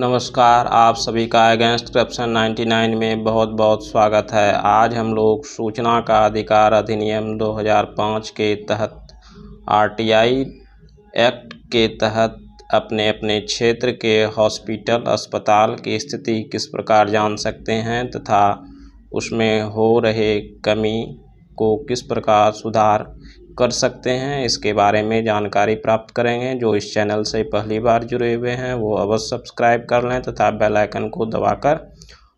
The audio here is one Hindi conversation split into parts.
नमस्कार, आप सभी का अगेंस्ट करप्शन 99 में बहुत बहुत स्वागत है। आज हम लोग सूचना का अधिकार अधिनियम 2005 के तहत आरटीआई एक्ट के तहत अपने अपने क्षेत्र के हॉस्पिटल, अस्पताल की स्थिति किस प्रकार जान सकते हैं तथा उसमें हो रहे कमी को किस प्रकार सुधार कर सकते हैं। इसके बारे में जानकारी प्राप्त करेंगे। जो इस चैनल से पहली बार जुड़े हुए हैं, वो अवश्य सब्सक्राइब कर लें तथा बेल आइकन को दबाकर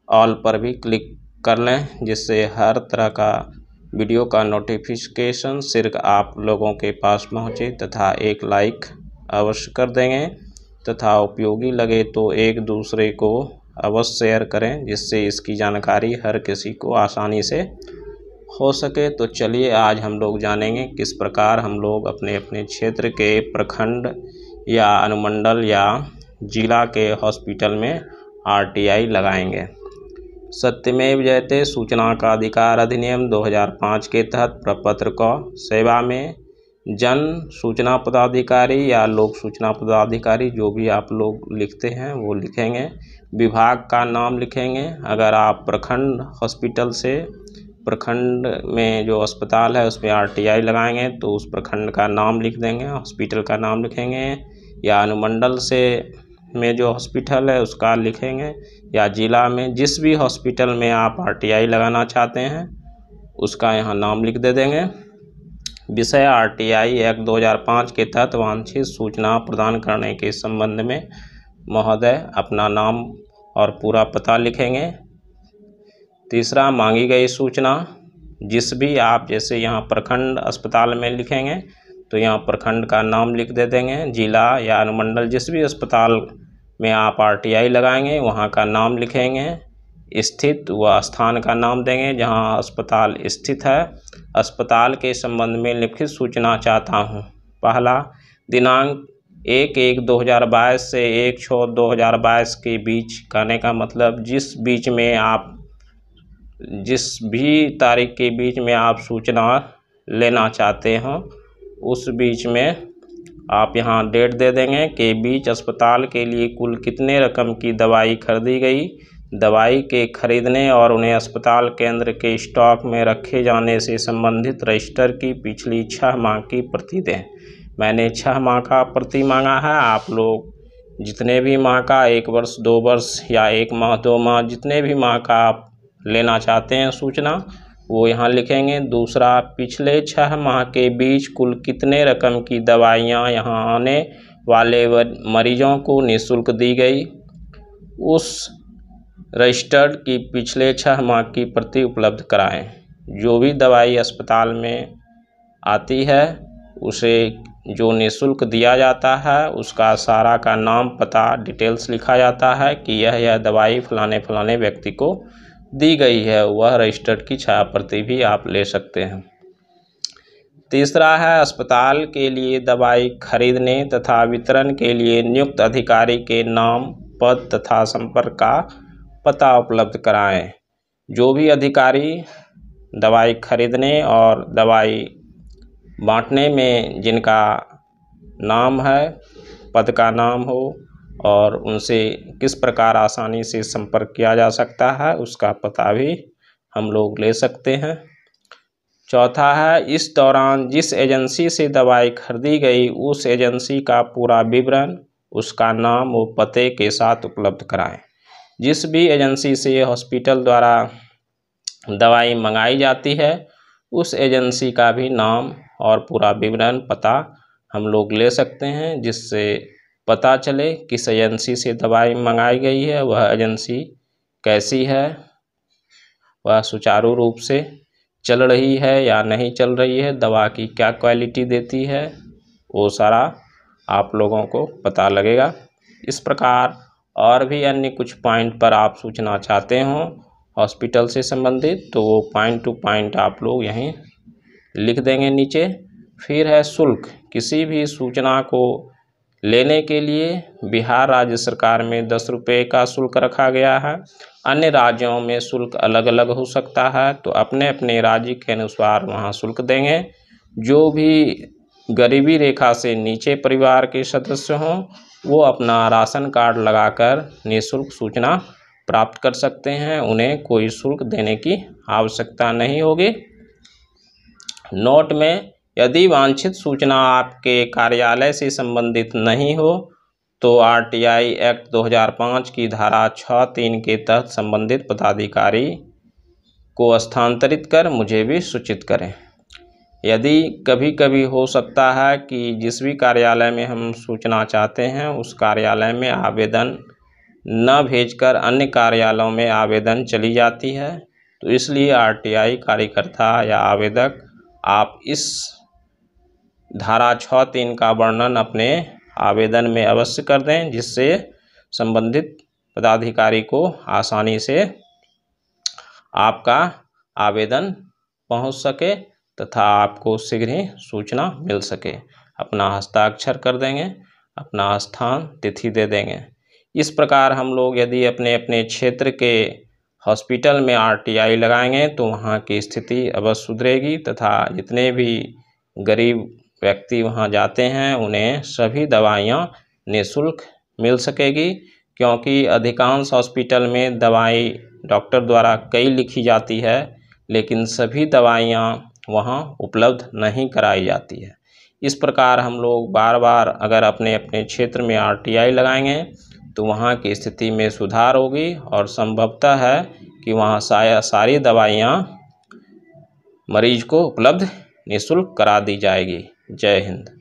ऑल पर भी क्लिक कर लें, जिससे हर तरह का वीडियो का नोटिफिकेशन सिर्फ़ आप लोगों के पास पहुँचे तथा एक लाइक अवश्य कर देंगे। तथा उपयोगी लगे तो एक दूसरे को अवश्य शेयर करें, जिससे इसकी जानकारी हर किसी को आसानी से हो सके तो चलिए आज हम लोग जानेंगे किस प्रकार हम लोग अपने अपने क्षेत्र के प्रखंड या अनुमंडल या जिला के हॉस्पिटल में आरटीआई लगाएँगे। सत्यमेव जयते सूचना का अधिकार अधिनियम 2005 के तहत प्रपत्र को सेवा में जन सूचना पदाधिकारी या लोक सूचना पदाधिकारी जो भी आप लोग लिखते हैं वो लिखेंगे। विभाग का नाम लिखेंगे। अगर आप प्रखंड हॉस्पिटल से प्रखंड में जो अस्पताल है, उसमें आरटीआई लगाएँगे तो उस प्रखंड का नाम लिख देंगे, हॉस्पिटल का नाम लिखेंगे, या अनुमंडल से में जो हॉस्पिटल है, उसका लिखेंगे, या ज़िला में जिस भी हॉस्पिटल में आप आरटीआई लगाना चाहते हैं, उसका यहाँ नाम लिख दे देंगे। विषय आरटीआई एक्ट 2005 के तहत वांछित सूचना प्रदान करने के संबंध में महोदय अपना नाम और पूरा पता लिखेंगे। तीसरा, मांगी गई सूचना। जिस भी आप जैसे यहाँ प्रखंड अस्पताल में लिखेंगे तो यहाँ प्रखंड का नाम लिख दे देंगे। जिला या अनुमंडल, जिस भी अस्पताल में आप आरटीआई लगाएँगे, वहाँ का नाम लिखेंगे। स्थित व स्थान का नाम देंगे, जहाँ अस्पताल स्थित है। अस्पताल के संबंध में लिखित सूचना चाहता हूँ। पहला, दिनांक एक एक दो हज़ार बाईस से एक छः दो हज़ार बाईस के बीच कहने का मतलब जिस बीच में आप जिस भी तारीख के बीच में आप सूचना लेना चाहते हो, उस बीच में आप यहाँ डेट दे देंगे कि बीच अस्पताल के लिए कुल कितने रकम की दवाई खरीदी गई। दवाई के खरीदने और उन्हें अस्पताल केंद्र के स्टॉक में रखे जाने से संबंधित रजिस्टर की पिछली छः माह की प्रति दें। मैंने छः माह का प्रति मांगा है। आप लोग जितने भी माह का एक वर्ष, दो वर्ष या एक माह, दो माह जितने भी माह का आप लेना चाहते हैं सूचना, वो यहाँ लिखेंगे, दूसरा, पिछले छः माह के बीच कुल कितने रकम की दवाइयाँ यहाँ आने वाले मरीजों को निःशुल्क दी गई? उस रजिस्टर्ड की पिछले छः माह की प्रति उपलब्ध कराएँ। जो भी दवाई अस्पताल में आती है, उसे जो निःशुल्क दिया जाता है, उसका सारा का नाम, पता, डिटेल्स लिखा जाता है कि यह यह दवाई फलाने फलाने व्यक्ति को दी गई है, वह रजिस्टर्ड की छाया प्रति भी आप ले सकते हैं। तीसरा है, अस्पताल के लिए दवाई खरीदने तथा वितरण के लिए नियुक्त अधिकारी के नाम, पद तथा संपर्क का पता उपलब्ध कराएँ। जो भी अधिकारी दवाई खरीदने और दवाई बांटने में जिनका नाम है, पद का नाम हो और उनसे किस प्रकार आसानी से संपर्क किया जा सकता है, उसका पता भी हम लोग ले सकते हैं। चौथा है, इस दौरान जिस एजेंसी से दवाई खरीदी गई, उस एजेंसी का पूरा विवरण, उसका नाम व पते के साथ उपलब्ध कराएँ। जिस भी एजेंसी से हॉस्पिटल द्वारा दवाई मंगाई जाती है, उस एजेंसी का भी नाम और पूरा विवरण, पता हम लोग ले सकते हैं, जिससे पता चले किस एजेंसी से दवाई मंगाई गई है, वह एजेंसी कैसी है? वह सुचारू रूप से चल रही है या नहीं चल रही है? दवा की क्या क्वालिटी देती है? वो सारा आप लोगों को पता लगेगा। इस प्रकार और भी अन्य कुछ पॉइंट पर आप सूचना चाहते हों हॉस्पिटल से संबंधित तो वो पॉइंट टू पॉइंट आप लोग यहीं लिख देंगे नीचे। फिर है शुल्क। किसी भी सूचना को लेने के लिए बिहार राज्य सरकार में दस रुपये का शुल्क रखा गया है। अन्य राज्यों में शुल्क अलग अलग हो सकता है तो अपने अपने राज्य के अनुसार वहाँ शुल्क देंगे। जो भी गरीबी रेखा से नीचे परिवार के सदस्य हों, वो अपना राशन कार्ड लगाकर निःशुल्क सूचना प्राप्त कर सकते हैं। उन्हें कोई शुल्क देने की आवश्यकता नहीं होगी। नोट में यदि वांछित सूचना आपके कार्यालय से संबंधित नहीं हो तो आरटीआई एक्ट 2005 की धारा छः तीन के तहत संबंधित पदाधिकारी को स्थानांतरित कर मुझे भी सूचित करें। यदि कभी कभी हो सकता है कि जिस भी कार्यालय में हम सूचना चाहते हैं, उस कार्यालय में आवेदन न भेजकर अन्य कार्यालयों में आवेदन चली जाती है तो इसलिए आरटीआई कार्यकर्ता या आवेदक, आप इस धारा छः तीन का वर्णन अपने आवेदन में अवश्य कर दें, जिससे संबंधित पदाधिकारी को आसानी से आपका आवेदन पहुँच सके तथा आपको शीघ्र ही सूचना मिल सके। अपना हस्ताक्षर कर देंगे, अपना स्थान तिथि दे देंगे। इस प्रकार हम लोग यदि अपने अपने क्षेत्र के हॉस्पिटल में आरटीआई लगाएँगे तो वहाँ की स्थिति अवश्य सुधरेगी तथा जितने भी गरीब व्यक्ति वहाँ जाते हैं, उन्हें सभी दवाइयाँ निःशुल्क मिल सकेगी, क्योंकि अधिकांश हॉस्पिटल में दवाई डॉक्टर द्वारा कई लिखी जाती है, लेकिन सभी दवाइयाँ वहाँ उपलब्ध नहीं कराई जाती है। इस प्रकार हम लोग बार बार अगर अपने अपने क्षेत्र में आरटीआई लगाएँगे तो वहाँ की स्थिति में सुधार होगी और संभवतः है कि वहाँ साया, सारी दवाइयाँ मरीज़ को उपलब्ध निःशुल्क करा दी जाएगी। जय हिंद।